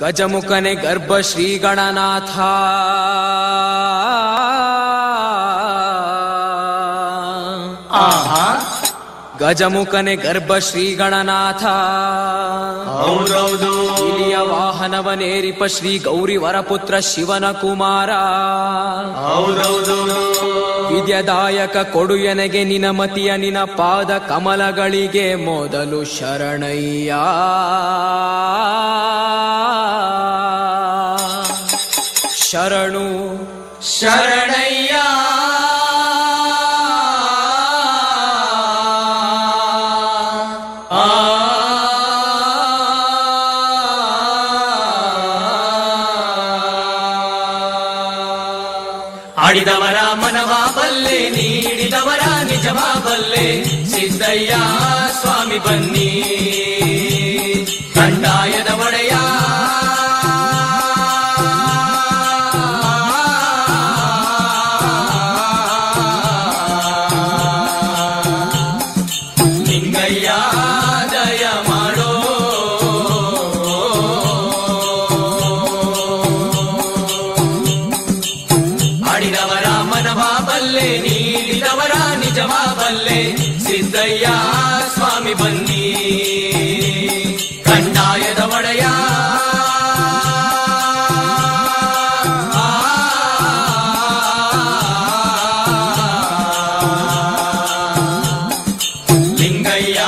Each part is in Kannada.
ಗಜಮುಖನೆ ಗರ್ಭ ಶ್ರೀ ಗಣನಾಥ ಆಹಾ. ಗಜಮುಖನೆ ಗರ್ಭ ಶ್ರೀ ಗಣನಾಥ ಇಲಿಯ ವಾಹನವನೇರಿಪ ಶ್ರೀ ಗೌರಿ ವರಪುತ್ರ ಶಿವನ ಕುಮಾರ. ವಿದ್ಯದಾಯಕ ಕೊಡುಯನೆಗೆ ನಿನಮತಿಯ ನಿನ ಮತಿಯ ನಿನ ಪಾದ ಕಮಲಗಳಿಗೆ ಮೊದಲು ಶರಣಯ್ಯ. ಶರಣು ಶರಣಯ್ಯ. ಆಡಿದವರ ಮನವ ಬಲ್ಲೆ ನೀಡಿದವರ ನಿಜವ ಬಲ್ಲೆ ಸಿದ್ದಯ್ಯ ಸ್ವಾಮಿ ಬನ್ನಿ. ಆಡಿದವರ ಮನವ ಬಲ್ಲೆ ನೀಡಿದವರ ನಿಜವ ಬಲ್ಲೆ ಸಿದ್ದಯ್ಯ ಸ್ವಾಮಿ ಬನ್ನಿ ಕಂದಾಯದ ಒಡೆಯ ಲಿಂಗಯ್ಯ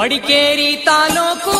ಮಡಿಕೇರಿ ತಾಲೂಕು